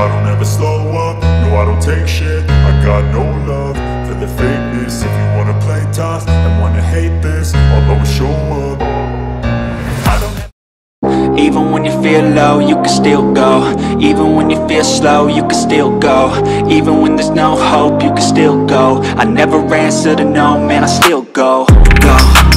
I don't ever slow up, no I don't take shit. I got no love for the fakeness. If you wanna play tough and wanna hate this I'll always show up. Even when you feel low, you can still go. Even when you feel slow, you can still go. Even when there's no hope, you can still go. I never answer to no, man, I still go. Go,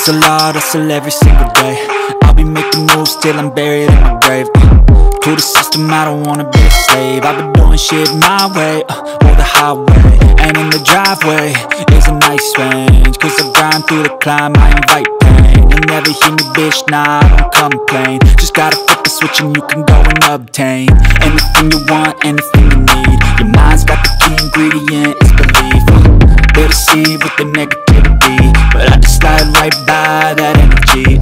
Hustle hard, hustle every single day. I'll be making moves till I'm buried in my grave. To the system, I don't wanna be a slave. I've been doing shit my way, uh, or the highway And in the driveway. Is a nice range Cause I grind through the climb, I invite pain. You'll never hear me, bitch, nah, I don't complain. Just gotta flip the switch and you can go and obtain Anything you want, anything you need. Your mind's got the key ingredient, it's belief. Uh, They deceive with the negativity But I just slide right by that energy.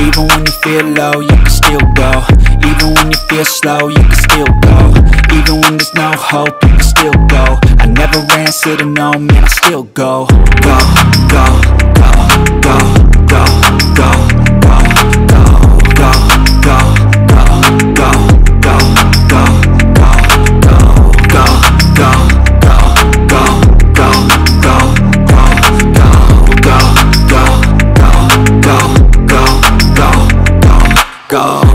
Even when you feel low, you can still go. Even when you feel slow, you can still go. Even when there's no hope, you can still go. I never answer to no, man, I still go, go, go, go, go, go, go,